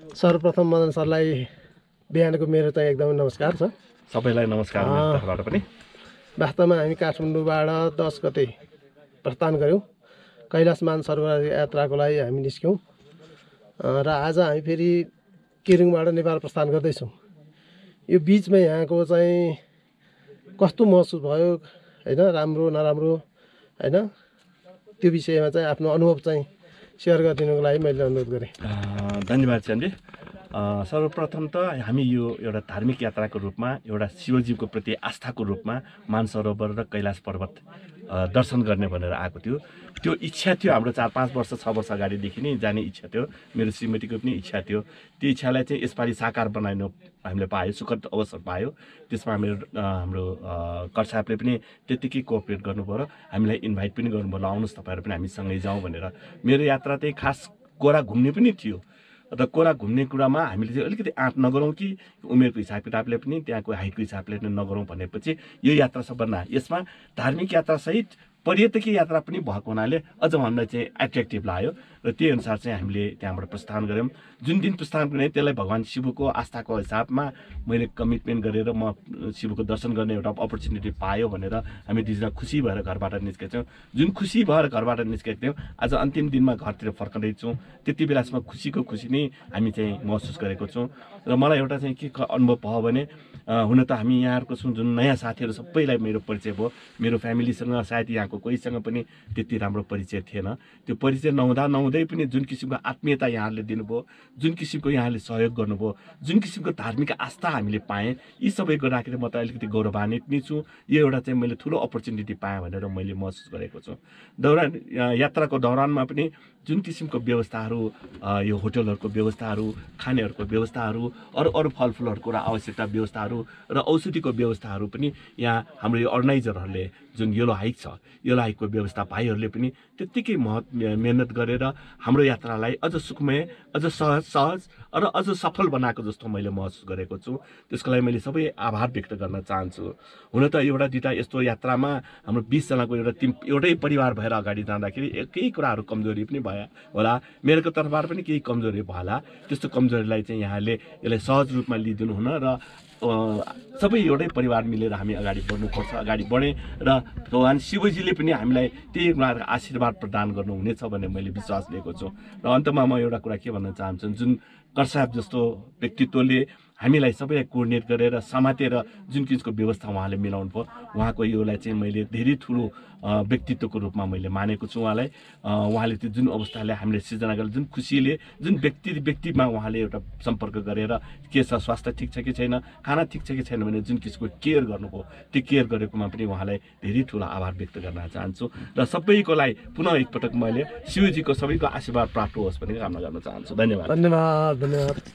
सर्वप्रथम मदन सरलाई बिहानको मेरो चाहिँ एकदमै नमस्कार छ। सबैलाई नमस्कार पनि। वास्तवमा हामी काठमाडौँबाट दस गते प्रस्थान गऱ्यौँ। कैलाश मानसरोवर यात्राको लागि हामी निस्क्यौँ। र आज हामी फेरि केरुङबाट नेपाल प्रस्थान गर्दैछौँ। यो बिचमा यहाँको चाहिँ कस्तो महसुस भयो होइन राम्रो नराम्रो होइन त्यो विषयमा चाहिँ आफ्नो अनुभव चाहिँ सेयर गरिदिनुको लागि मैले अनुरोध गरेँ। धन्यवाद अँ, सर्वप्रथम त हामी यो एउटा धार्मिक यात्राको रूपमा एउटा शिवजीको प्रति आस्थाको रूपमा मानसरोवर र कैलाश पर्वत दर्शन गर्ने भनेर आएको थियो। त्यो इच्छा थियो हाम्रो चार पाँच वर्ष छ वर्ष अगाडिदेखि नै जाने इच्छा थियो। मेरो श्रीमतीको पनि इच्छा थियो। त्यो इच्छालाई चाहिँ यसपालि साकार बनाउनु हामीले पायो सुखद अवसर पायो। त्यसमा अँ, हाम्रो अँ, कर साहबले पनि त्यत्तिकै कोअपरेट गर्नुभयो हामीलाई इन्भाइट पनि गर्नुभयो। आउनुहोस् तपाईँहरू पनि हामी सँगै जाउँ भनेर। मेरो यात्रा चाहिँ खास कोरा घुम्ने पनि थियो। र कोरा घुम्ने कुरामा हामीले चाहिँ अलिकति आँट नगरौँ कि उमेरको हिसाब किताबले पनि त्यहाँको हाइटको हिसाबले पनि नगरौँ भनेपछि यो यात्रा सबभन्दा यसमा धार्मिक यात्रासहित पर्यटकीय यात्रा पनि भएको हुनाले अझ हामीलाई चाहिँ एट्र्याक्टिभ लाग्यो। र त्यही अनुसार चाहिँ हामीले त्यहाँबाट प्रस्थान गऱ्यौँ। जुन दिन प्रस्थान गरेँ त्यसलाई भगवान् शिवको आस्थाको हिसाबमा मैले कमिटमेन्ट गरेर म शिवको दर्शन गर्ने एउटा अपर्च्युनिटी पायो भनेर हामी दुईजना खुसी भएर घरबाट निस्केको थियौँ। जुन खुसी भएर घरबाट निस्केको थियौँ आज अन्तिम दिनमा घरतिर फर्कँदैछौँ। त्यति बेलासम्म खुसीको खुसी नै हामी चाहिँ महसुस गरेको छौँ। र मलाई एउटा चाहिँ के अनुभव भयो भने हुन त हामी यहाँहरूको छौँ जुन नयाँ साथीहरू सबैलाई मेरो परिचय भयो। मेरो फ्यामिलीसँग सायद यहाँको कोहीसँग पनि त्यति राम्रो परिचय थिएन। त्यो परिचय नहुँदा नहुँदै पनि जुन किसिमको आत्मीयता यहाँहरूले दिनुभयो जुन किसिमको यहाँले सहयोग गर्नुभयो जुन किसिमको धार्मिक आस्था हामीले पाएँ यी सबैको राखेर म त अलिकति गौरवान्वित नै छु। यो एउटा चाहिँ मैले ठुलो अपर्च्युनिटी पाएँ भनेर मैले महसुस गरेको छु। दौरान यात्राको दौरानमा पनि जुन किसिमको व्यवस्थाहरू यो होटलहरूको व्यवस्थाहरू खानेहरूको व्यवस्थाहरू अरू अरू फलफुलहरूको र आवश्यकता व्यवस्थाहरू र औषधिको व्यवस्थाहरू पनि यहाँ हाम्रो यो अर्गनाइजरहरूले जुन येलो हाइक छ येलो हाइकको व्यवस्था भाइहरूले पनि त्यत्तिकै महत मेहनत गरेर हाम्रो यात्रालाई अझ सुखमय अझ सहज सहज र अझ सफल बनाएको जस्तो मैले महसुस गरेको छु। त्यसको लागि मैले सबै आभार व्यक्त गर्न चाहन्छु। हुन त एउटा दुइटा यस्तो यात्रामा हाम्रो बिसजनाको एउटा टिम एउटै परिवार भएर अगाडि जाँदाखेरि केही कुराहरू कमजोरी पनि भयो होला। मेरोको तर्फबाट पनि केही कमजोरी भयो होला त्यस्तो कमजोरीलाई चाहिँ यहाँले यसलाई सहज रूपमा लिइदिनु हुन र सबै एउटै परिवार मिलेर हामी अगाडि बढ्नुपर्छ अगाडि बढेँ र भगवान् शिवजीले पनि हामीलाई त्यही उनीहरूको आशीर्वाद प्रदान गर्नुहुनेछ भन्ने मैले विश्वास लिएको छु। र अन्तमा म एउटा कुरा के भन्न चाहन्छु जुन करसाहब जस्तो व्यक्तित्वले हामीलाई सबैलाई कोर्डिनेट गरेर समातेर जुन किसिमको व्यवस्था उहाँले मिलाउनु भयो उहाँको योलाई चाहिँ मैले धेरै ठुलो व्यक्तित्वको रूपमा मैले मानेको छु उहाँलाई। उहाँले त्यो जुन अवस्थालाई हामीले सिर्जना गरेर जुन खुसीले जुन व्यक्ति व्यक्तिमा उहाँले एउटा सम्पर्क गरेर के छ स्वास्थ्य ठिक छ कि छैन खाना ठिक छ कि छैन भने जुन किसिमको केयर गर्नुभयो त्यो केयर गरेकोमा पनि उहाँलाई धेरै ठुलो आभार व्यक्त गर्न चाहन्छु। र सबैको लागि पुनः एकपटक मैले शिवजीको सबैको आशीर्वाद प्राप्त होस् भन्ने कामना गर्न चाहन्छु। धन्यवाद। धन्यवाद। धन्यवाद